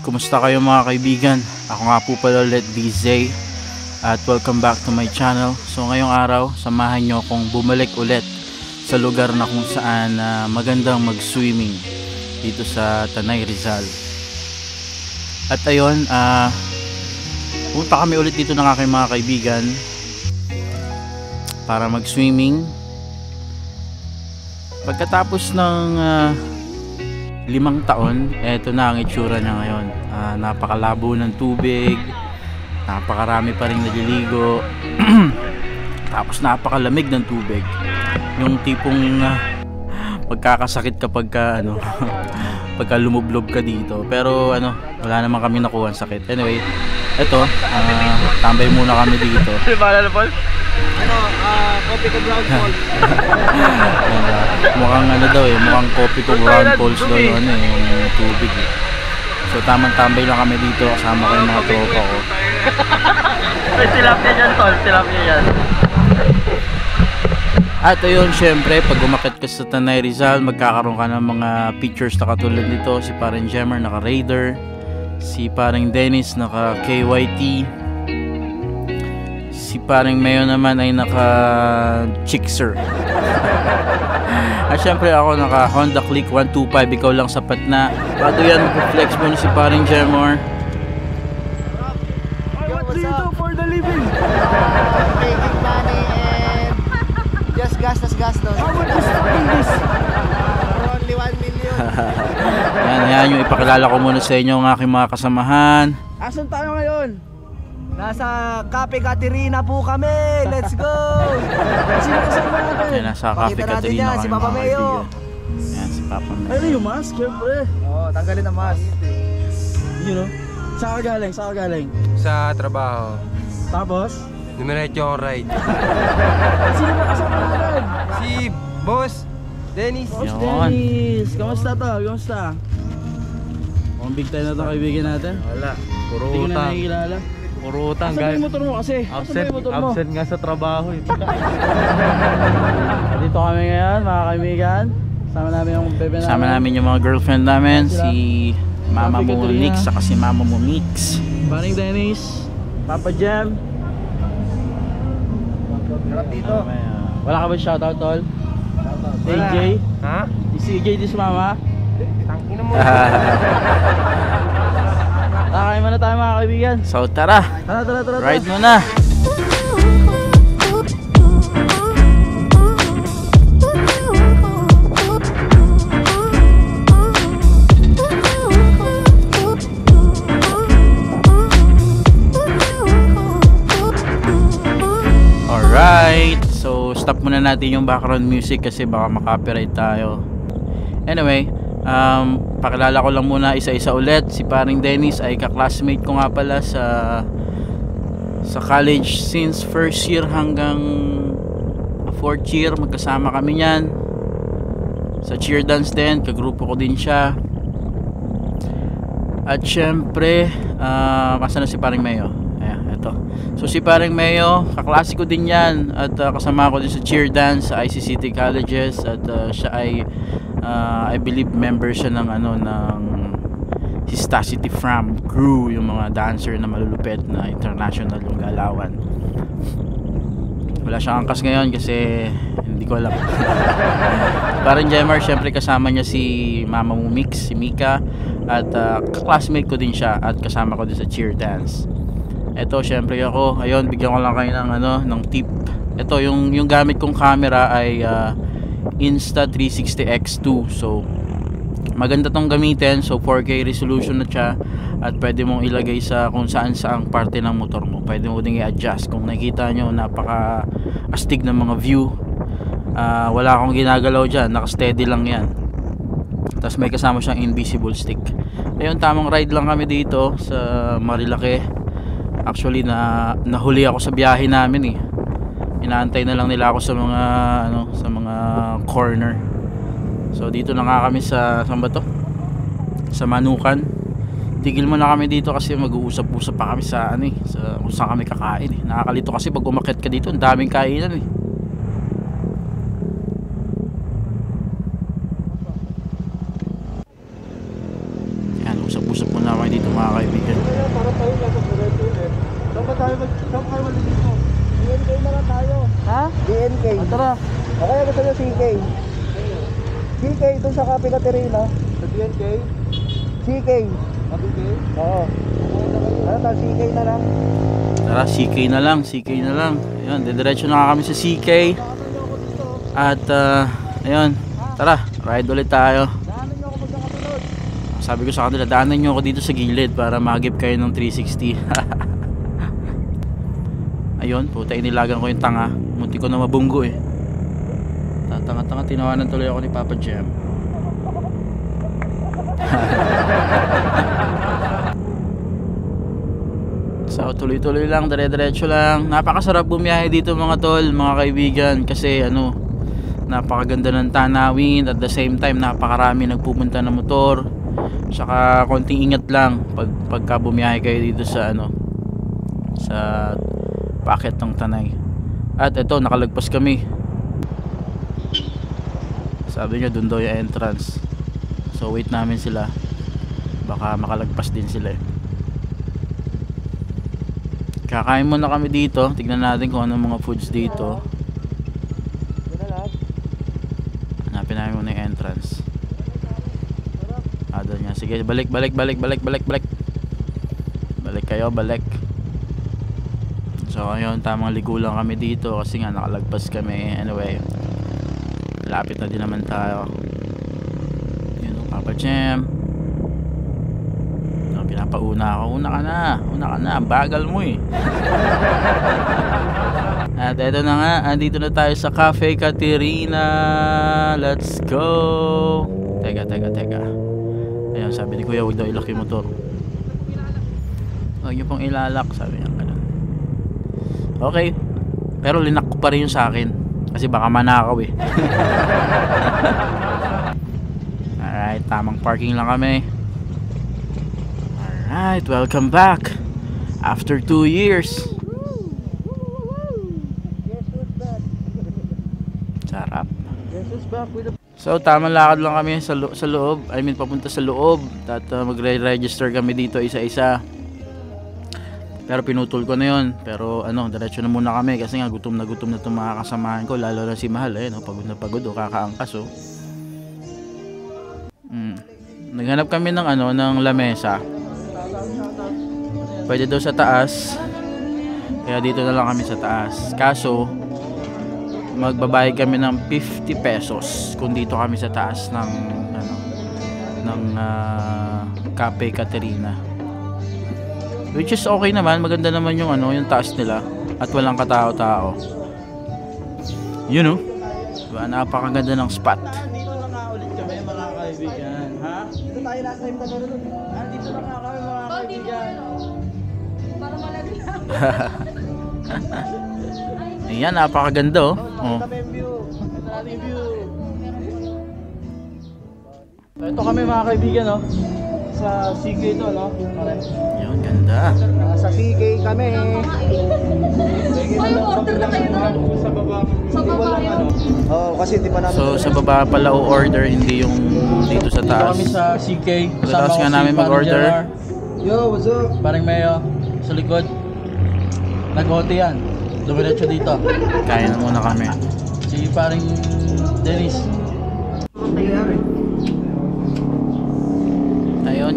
Kumusta kayo mga kaibigan? Ako nga po pala ulit DJ at welcome back to my channel. So ngayong araw, samahan nyo akong bumalik ulit sa lugar na kung saan ah, magandang mag-swimming dito sa Tanay Rizal. At ayun, ah punta kami ulit dito ng aking mga kaibigan para mag-swimming. Pagkatapos ng ah, limang taon, eto na ang itsura niya ngayon. Ah, napakalabo ng tubig, napakarami pa rin naliligo, tapos napakalamig ng tubig. Yung tipong ah, pagkakasakit kapag ka, ano, pagka lumublob ka dito. Pero ano, wala naman kami nakuha sakit. Anyway, eto, ah, tambay muna kami dito. Ano? Ano, ah, copy ko brown ah, mukhang ano daw eh, mukhang coffee ko brown pulse daw yung ano eh, yung tubig eh. So tamang tambay lang kami dito kasama ko yung mga tropa ko. May tilapia dyan Tol, tilapia yan. At ayun, syempre, pag umakit ka sa Tanay Rizal, magkakaroon ka ng mga pictures na katulad nito. Si Parang Gemmer, naka Raider. Si Parang Dennis, naka KYT. Si Parang Mayo naman ay naka Chickser. At syempre ako naka Honda Click 125, ikaw lang sapat na. Bago yan, flex mo si Parang Gemmer. What do you do for the living? Gastos gastos. How much is this? For only 1 million. Yan, yan yung ipakilala ko muna sa inyo ang aking mga kasamahan. Asan tayo ngayon? Nasa Cafe Caterina po kami. Let's go! Sino kasama natin? Yan, nasa Cafe Pakita natin Caterina yan, kami si Papa Mayo. Yan, si Papa Mayo. Ano yung mask? Siyempre. Oo, oh, tanggalin ang mask. You know? Saan ka galing? Saan ka galing? sa trabaho. Tapos? Numeretso akong ride. Sino ba kasama natin? Si Boss Dennis. Boss Yun. Dennis. Kamusta to? Kamusta? Mukhang big time na ito kaibigan natin. Wala. Puro Hindi ko na utang. nakikilala. Puro utang, Asan ba yung motor mo kasi? Asan ba Absent, yung motor mo? absent nga sa trabaho eh. Dito kami ngayon mga kaibigan. Sama namin yung bebe namin. Kasama namin yung mga girlfriend namin. Sila. Si Mama Coffee mo Caterina. Nix saka si Mama mo Mix. Paring Dennis. Papa Jam. Harap dito. Wala ka ba shoutout tol? AJ. Ha? Si AJ di sumama. Tangina mo. Nakakain muna tayo mga kaibigan. so tara, Tara, tara, tara. tara. ride mo na. Natin yung background music kasi baka makopyright tayo. Anyway, um, pakilala ko lang muna isa-isa ulit. Si paring Dennis ay kaklasmate ko nga pala sa sa college since first year hanggang fourth year. Magkasama kami niyan. Sa cheer dance din, kagrupo ko din siya. At syempre, uh, na si paring Mayo? Ito. So si paring Mayo, kaklase ko din yan. At uh, kasama ko din sa cheer dance sa ICCT Colleges. At uh, siya ay, uh, I believe, member siya ng ano, ng Histacity Fram crew. Yung mga dancer na malulupet na international yung galawan. Wala siyang angkas ngayon kasi hindi ko alam. Parang Jemar, syempre kasama niya si Mama mo Mix, si Mika at uh, classmate ko din siya at kasama ko din sa cheer dance. Ito syempre ako, ayun bigyan ko lang kayo ng ano, ng tip. Ito yung yung gamit kong camera ay uh, Insta360X2. So maganda tong gamitin. So 4K resolution na siya. At pwede mong ilagay sa kung saan saang parte ng motor mo. Pwede mo ding i-adjust. Kung nakikita nyo napaka astig ng mga view. Ah, wala akong ginagalaw dyan. Naka steady lang yan. Tapos may kasama siyang invisible stick. Ayun tamang ride lang kami dito sa Marilake actually na nahuli ako sa biyahe namin eh inaantay na lang nila ako sa mga ano sa mga corner So dito na nga kami sa saan ba to? Sa Manukan. Tigil muna kami dito kasi mag-uusap-usap pa kami sa ano eh, sa kung saan kami kakain eh. Nakakalito kasi pag umakyat ka dito, ang daming kainan eh. Yan, usap-usap muna kami dito mga tayo mag... Saan kayo maliligo? DNK na lang tayo. Ha? DNK. Ah, tara. O kaya gusto nyo CK? Doon sa Cafe Caterina. Sa DNK? CK. CK? Oo. Ano tayo, CK na lang. Tara, CK na lang, CK na lang. Ayun, didiretso na kami sa CK. At, ah, ayun, tara, ride ulit tayo. Sabi ko sa kanila, daanan nyo ako dito sa gilid para magip kayo ng 360. Ayun, puta, inilagan ko yung tanga. Munti ko na mabunggo eh. Tatanga-tanga, tinawanan tuloy ako ni Papa Jem. So tuloy-tuloy lang, dire-diretso lang. Napakasarap bumiyahe dito mga tol, mga kaibigan kasi ano, napakaganda ng tanawin at the same time napakarami nagpupunta ng motor. Saka konting ingat lang pag pagka bumiyahe kayo dito sa ano sa packet ng Tanay. At ito nakalagpas kami. Sabi niya doon daw yung entrance. So wait namin sila. Baka makalagpas din sila eh. Kakain muna kami dito. Tignan natin kung anong mga foods dito. Hanapin namin muna yung entrance. Ah, doon yan. Sige, balik, balik, balik, balik, balik, balik. Balik kayo, balik. So, ayun, tamang ligo lang kami dito kasi nga nakalagpas kami. Anyway, lapit na din naman tayo. Jam. No, pinapauna ako. Una ka na. Una ka na. Bagal mo eh. At eto na nga, andito na tayo sa Cafe Caterina. Let's go! Teka, teka, teka. Ayun, sabi ni Kuya, huwag daw ilak yung motor. Huwag niyo pong ilalak, sabi niya. Ganun. Okay. Pero linak ko pa rin yung sa akin. Kasi baka manakaw eh. Alright, tamang parking lang kami. Alright, welcome back. After two years. Sarap. So tamang lakad lang kami sa, lo- sa loob. I mean papunta sa loob. At uh, magre-register kami dito isa-isa. Pero pinutol ko na yon. Pero ano, diretso na muna kami kasi nga gutom na gutom na itong mga kasamahan ko. Lalo na si Mahal eh. No? Pagod na pagod o kakaangkas oh. Mm. Naghanap kami ng ano, ng lamesa. Pwede daw sa taas. Kaya dito na lang kami sa taas. Kaso, magbabayad kami ng 50 pesos kung dito kami sa taas ng ano ng ah, Cafe Caterina. Which is okay naman, maganda naman yung ano, yung taas nila at walang katao-tao. You know? Diba? Napakaganda ng spot. Dito na nga ulit kami mga kaibigan. Ha? Dito tayo last time na doon. Nandito na nga kami mga kaibigan. Para malagyan. Ayan, napakaganda oh. oh. Yung view. Ito natin yung view. So, ito kami mga kaibigan, no? Sa CK ito, no? Pare. Yun, ganda. Nasa CK kami. Ay, order na kayo doon. Sa baba. Sa baba yun. Oo, oh, kasi di pa namin... So sa baba pala o-order, hindi yung dito sa Dito taas. kami sa CK. Pagkatapos nga namin mag-order. Yo, what's up? Parang Mayo, sa likod. Nag-OT yan. Dumiretso dito. Kaya na muna kami. Si paring Dennis.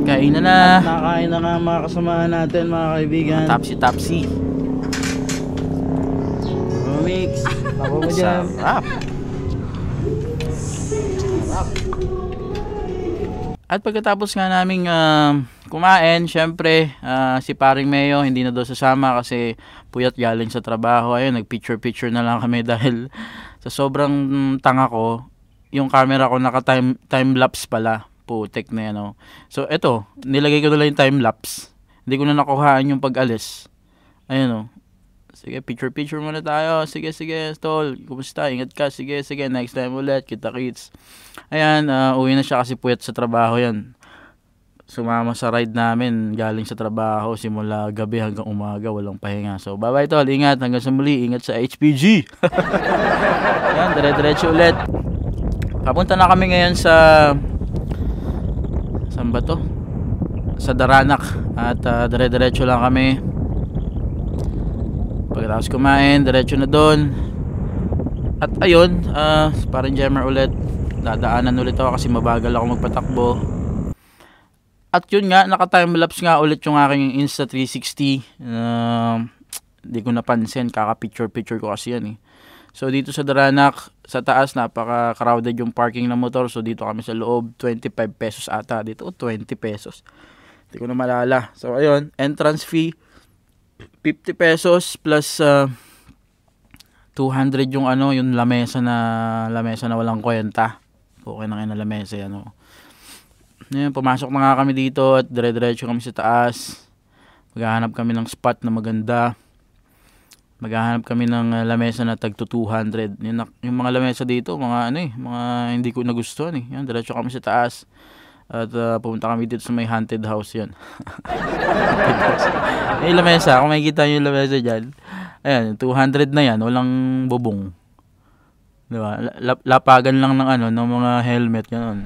Kain na na. Nakain na nga mga kasamahan natin mga kaibigan. Tapsi-tapsi. Mix. Ako mo dyan. Sarap. At pagkatapos nga naming ah, kumain, syempre, ah, si paring Mayo hindi na daw sasama kasi puyat galing sa trabaho. Ayun, nag-picture-picture na lang kami dahil sa sobrang tanga ko, yung camera ko naka time, time lapse pala. Putek na yan, oh. So, eto, nilagay ko na lang yung time lapse. Hindi ko na nakuhaan yung pag-alis. Ayun, oh. Sige, picture-picture muna tayo. Sige, sige, tol. Kumusta? Ingat ka. Sige, sige. Next time ulit. Kita kits. Ayan, ah, uwi na siya kasi puyat sa trabaho yan. Sumama sa ride namin galing sa trabaho simula gabi hanggang umaga. Walang pahinga. So, bye-bye, tol. Ingat. Hanggang sa muli. Ingat sa HPG. Ayan, dire-diretso ulit. Papunta na kami ngayon sa... Saan ba to? Sa Daranak. At ah, dire-diretso lang kami Pagkatapos kumain, diretso na doon. At ayun, ah, parang jammer ulit. Dadaanan ulit ako kasi mabagal ako magpatakbo. At yun nga, naka-timelapse nga ulit yung aking Insta 360. Um, Hindi ko napansin, kaka-picture-picture ko kasi yan eh. So dito sa Daranak, sa taas napaka-crowded yung parking ng motor. So dito kami sa loob, 25 pesos ata. Dito, oh, 20 pesos. Hindi ko na malala. So ayun, entrance fee 50 pesos plus ah, 200 yung ano, yung lamesa na lamesa na walang kwenta. Okay na kayo lamesa yan. Oh. Ngayon, pumasok na nga kami dito at dire-diretso kami sa taas. Maghahanap kami ng spot na maganda. Maghahanap kami ng uh, lamesa na tag to 200. Yung, yung mga lamesa dito, mga ano eh, mga hindi ko nagustuhan eh. Yan, diretso kami sa taas. At uh, pumunta kami dito sa may haunted house yan. haunted house. Yung lamesa, kung makikita nyo yung lamesa dyan, ayan, 200 na yan, walang bubong. Di ba? La- lap- lapagan lang ng ano, ng mga helmet, gano'n.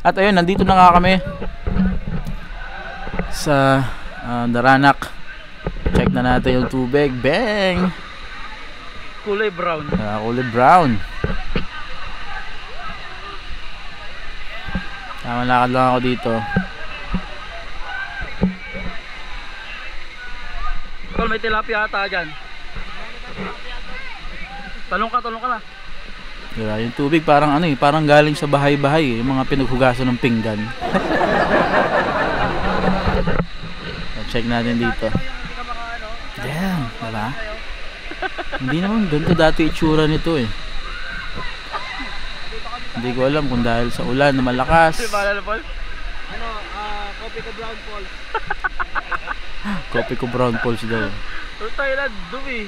At ayun, nandito na nga kami sa ah, Daranak. Na natin yung tubig. Bang! Kulay brown. Ah, kulay brown. Tama lakad lang ako dito. Tol, may tilapia ata dyan. Talong ka, talong ka na. Diba? Yung tubig parang ano eh, parang galing sa bahay-bahay eh, yung mga pinaghugasan ng pinggan. Check natin dito. Diba? Hindi naman ganito dati itsura nito eh. Hindi ko alam kung dahil sa ulan na malakas. Ano, ah, copy ko brown Paul. Kopi ko brown pulse daw. Pero Thailand, dumi.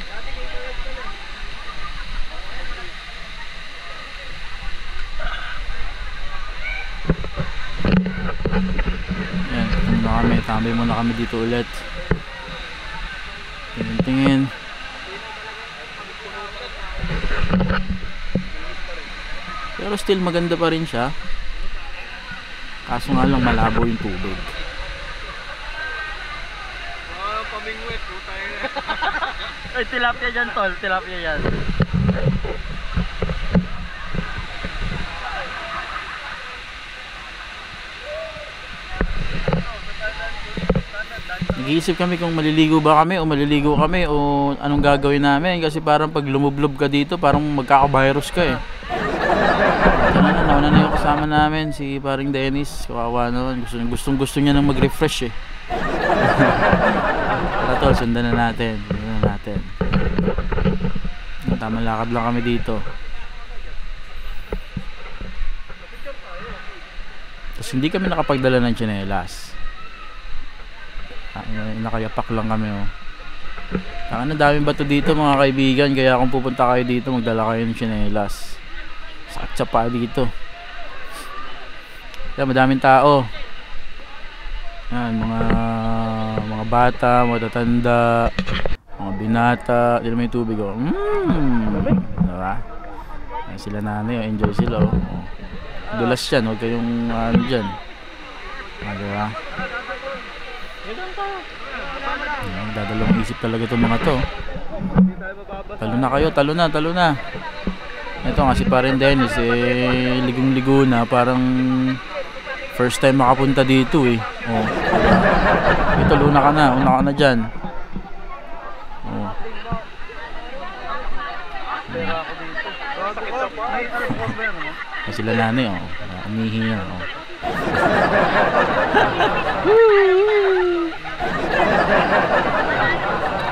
Yan, tingin na kami. Tambay muna kami dito ulit. Tingin. Pero still maganda pa rin siya. Kaso nga lang malabo yung tubig. Oh, pamingwit, putay na. Ay, tilapia dyan, tol. Tilapia dyan. Nag-iisip kami kung maliligo ba kami o maliligo kami o anong gagawin namin kasi parang pag lumublob ka dito parang magkaka-virus ka eh. Ano na, nauna na yung kasama namin si paring Dennis. Kawawa naman. Gusto, gustong gusto niya nang mag-refresh eh. Tara tol, sundan na natin. Sundan na natin. Tama lakad lang kami dito. Tapos hindi kami nakapagdala ng tsinelas. Ah, nakayapak lang kami oh. Taka na daming bato dito mga kaibigan kaya kung pupunta kayo dito magdala kayo ng tsinelas. Sa paa dito. Kaya madaming tao. Yan, mga mga bata, mga tatanda, mga binata, dito may tubig oh. Mm. Diba? Yan sila nanay, oh. enjoy sila oh. Dulas yan, huwag kayong ano dyan. Ah, diba? Yan, dadalawang isip talaga itong mga to. Talo na kayo, talo na, talo na. Ito nga si Parin Dennis, eh, ligong-ligo parang first time makapunta dito eh. Oh. Ito, luna ka na, una ka na dyan. Oh. Ah, sila nanay, oh. Ah, Umihi na, oh.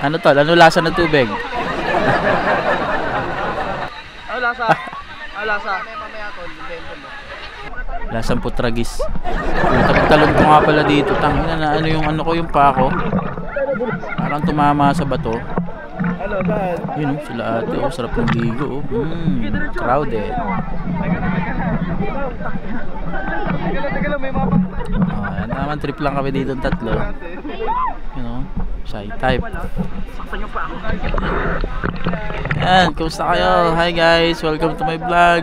Ano tol? Ano lasa ng tubig? Ano lasa? Ano lasa? Lasang putragis. Puta talon ko nga pala dito. Tangina na ano yung ano ko yung pa ko. Parang tumama sa bato. Ano, saan? Yun oh, sila ate oh, sarap ng ligo oh. Mm, crowded. Yan naman trip lang kami dito tatlo. Shy type. Saktan niyo pa ako. Yan, kumusta kayo? Hi guys, welcome to my vlog.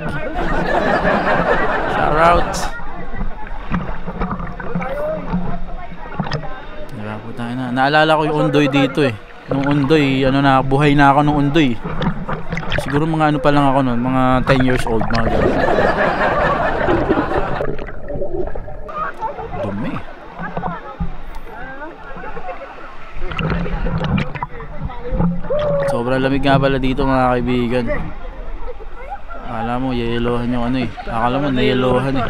Shout out. Diba po tayo na. Naalala ko yung undoy dito eh. Nung undoy, ano na, buhay na ako nung undoy. Siguro mga ano pa lang ako noon, mga 10 years old, mga ganun. Dumi. Sobrang lamig nga pala dito mga kaibigan. Akala mo, yelohan yung ano eh. Akala mo, nayelohan eh.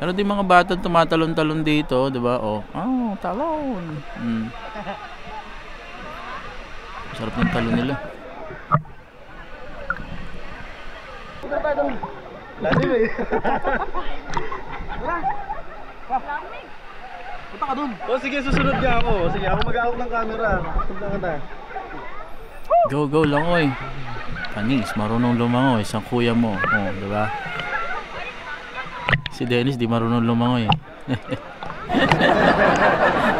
Pero di mga bata tumatalon-talon dito, 'di ba? Oh, oh, talon. Mm. Sarap ng talon nila. Lalim eh. Punta ka dun. O sige, susunod niya ako. Sige, ako mag-out ng camera. Punta ka na. Go, go lang oy. Panis, marunong lumangoy, isang kuya mo. Oh, 'di ba? Si Dennis di marunong lumangoy.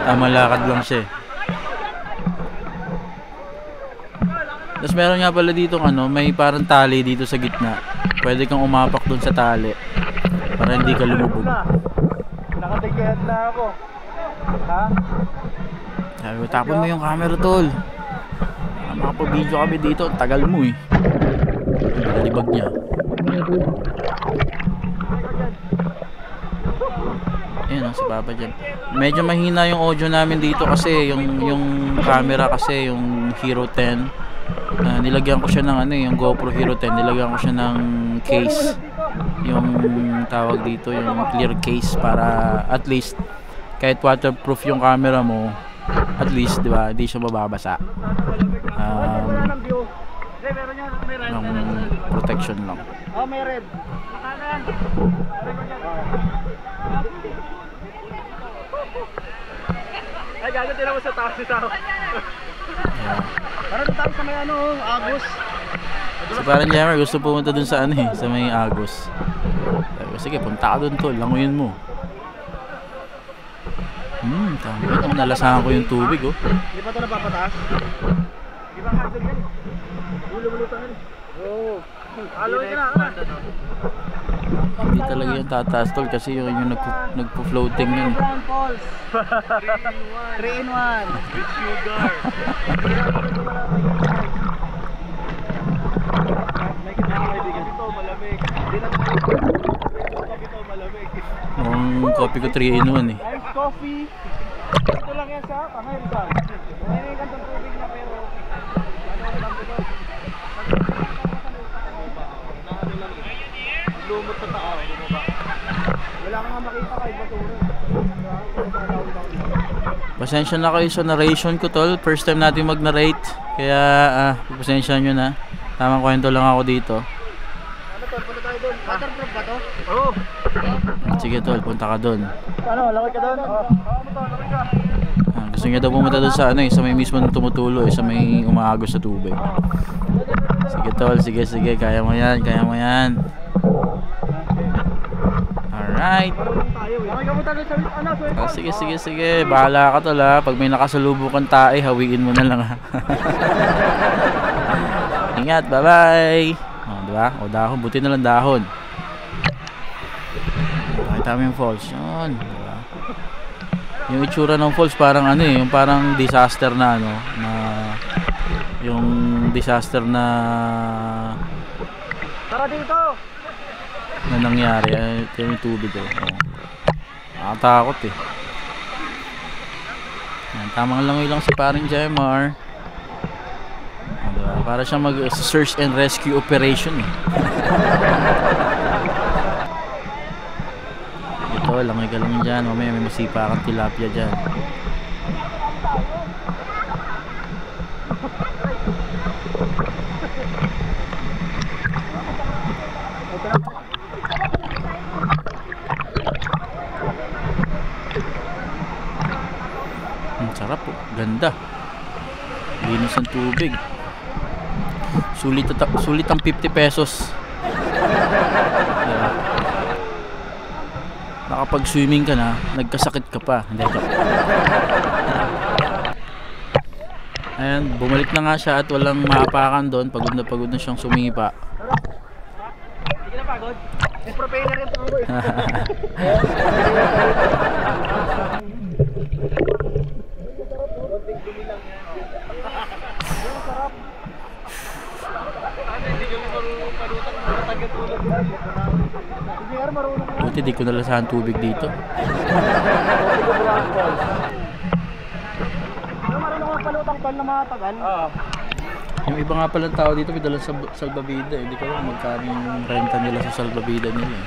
Tama lakad lang siya. eh. Tapos meron nga pala dito ano, may parang tali dito sa gitna. Pwede kang umapak doon sa tali para hindi ka lumubog. Nakatigyan na ako. Ha? Sabi ko, tapon mo yung camera tol. Ah, makapag-video kami dito, ang tagal mo eh. Ang Dalibag niya. Ayan oh, si Papa dyan. Medyo mahina yung audio namin dito kasi yung yung camera kasi yung Hero 10 ah, nilagyan ko siya ng ano eh, yung GoPro Hero 10 nilagyan ko siya ng case yung tawag dito yung clear case para at least kahit waterproof yung camera mo at least di ba hindi siya mababasa um, ng protection lang Oh, may red. Ay, gago, mo sa taas si tao. Para tayo sa may ano, Agus. Si parang Jammer gusto pumunta dun sa ano eh, sa may Agos. Sabi ko, sige, punta ka dun tol, languyin mo. Hmm, tama. Nalasahan ko yung tubig oh. Hindi pa ito napapataas? Di ba cancel yan? Lululutan yan. Oo. Aloy ka na? Hindi talaga yung tataas tol kasi yung, yung nagpo, nagpo-floating yun. Brown Falls. 3 in 1. With sugar. May kita ko kaibigan. Ito, malamig. Hindi na Ito, malamig. Yung coffee ko 3 in 1 eh. Iced coffee. Ito lang yan sa Tangay Rizal. May kantong tubig na pero. Lumot sa tao, bumaba. Wala kang makita kahit basura. Pasensya na kayo sa narration ko tol. First time natin mag-narrate. Kaya ah, pasensya nyo na. Tamang kwento lang ako dito. Ano tol, punta tayo doon. Waterproof ba to? Oo. Sige tol, punta ka doon. Ano, laway ka doon? Ah, gusto niya daw pumunta doon sa ano eh, sa may mismo tumutulo eh, sa may umaagos sa tubig. Sige tol, sige sige, kaya mo yan, kaya mo yan. Alright. Ah, sige sige sige, bahala ka tol ha. Pag may nakasalubong tae, hawiin mo na lang ha. Ingat, bye bye. Oh, di ba? O dahon, buti na lang dahon. Pakita mo yung falls. Yun. di ba? Yung itsura ng falls parang ano eh, yung parang disaster na ano, na yung disaster na Tara dito! na nangyari. Ito yung tubig oh. oh. Nakatakot eh. Yan, tamang langoy lang si paring Jemar. Ah, diba? Para siyang mag search and rescue operation eh. Ito, langoy ka lang dyan. Mamaya may masipa kang tilapia dyan. Ang sarap po. Ganda. Linis ng tubig. Sulit, sulit ang 50 pesos. Diba? Nakapag swimming ka na, nagkasakit ka pa. Hindi, joke. Ayan, bumalik na nga siya at walang maapakan doon. Pagod na pagod na siyang sumipa. Hindi ka na pagod? May propeller yung tango eh. Buti di ko nalasahan tubig dito. Yung iba nga palang tao dito may dalang sal- salbabida. eh. Hindi ko alam magkano yung renta nila sa salbabida nila. eh.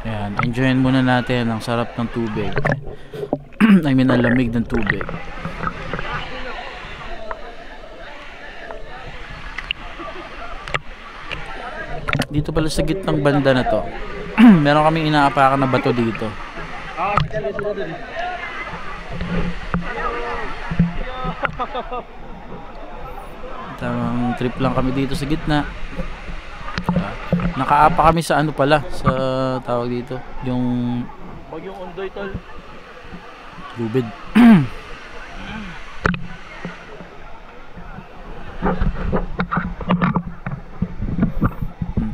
Ayan, enjoyin muna natin ang sarap ng tubig. I mean, ang lamig ng tubig. Dito pala sa gitnang banda na to. Meron kaming inaapakan na bato dito. Tamang trip lang kami dito sa gitna. Nakaapa kami sa ano pala sa tawag dito, yung Bagyong undoy tol. lubid.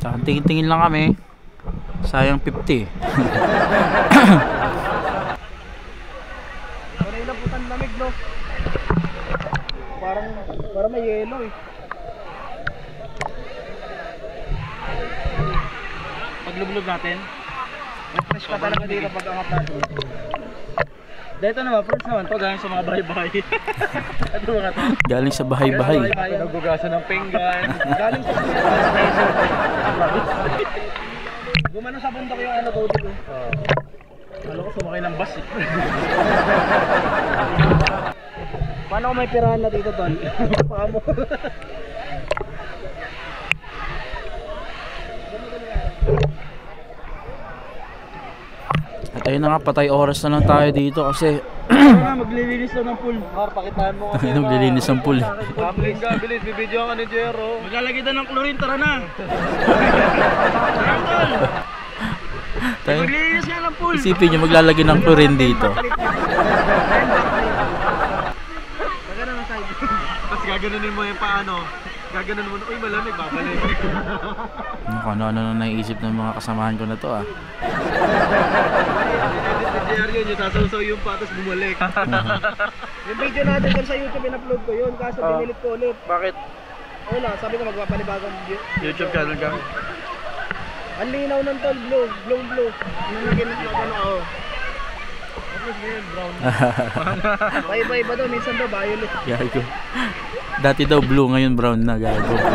Saka tingin-tingin lang kami. Sayang 50. Sanay na putan lamig no? Parang, parang may yelo eh. Paglublog natin. Fresh ka talaga dito pag angat natin. Dito naman, friends naman to, galing sa mga bahay-bahay. Ano mga to? Galing sa bahay-bahay. Nagugasan ng pinggan. Galing sa Gumano sa bundok yung ano tubig oh. Alam ko sumakay ng bus eh. Paano kung may pirahan na dito tol? Paka ayun na nga, patay oras na lang tayo dito kasi maglilinis na ng pool. Mar, pakitaan mo kasi. naglilinis ang pool. Gambling ka, bilis, bibidyo ka ni Jero. Maglalagay na ng chlorine, tara na. Tayo, Maglilinis nga ng pool. isipin nyo, maglalagay ng chlorine dito. Tapos gaganunin mo yung paano. Gaganunin mo na, uy malamig, babalik. Ano, ano, ano na naiisip ng mga kasamahan ko na to ah. Jero yun, yung sasaw yung pa, tapos bumalik. Yung video natin dyan sa YouTube, in-upload ko yun. Kaso Oh. dinilit ko ulit. Bakit? Wala, sabi ko magpapanibagong video. YouTube channel ka? Ang linaw ng tol, blue, blue, blue. Ano naging ano ako. Iba-iba daw, minsan daw violet. Gago. Dati daw blue, ngayon brown na gago.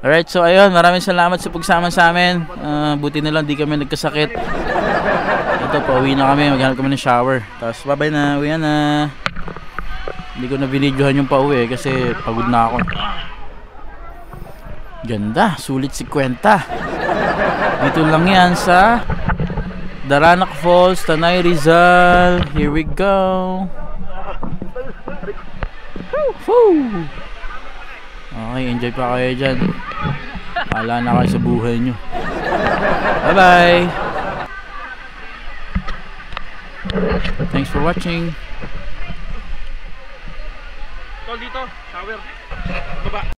Alright, so ayun, maraming salamat sa pagsama sa amin. Ah, buti na lang di kami nagkasakit. Ito, pauwi na kami, maghanap kami ng shower. Tapos bye-bye na, uwi na. Hindi ko na binidyohan yung pauwi kasi pagod na ako. Ganda, sulit si Kwenta. Dito lang yan sa Daranac Falls, Tanay Rizal. Here we go. Woo! Okay, enjoy pa kayo dyan. Wala na kayo sa buhay nyo. Bye-bye! Thanks for watching. Tol dito, shower. Baba.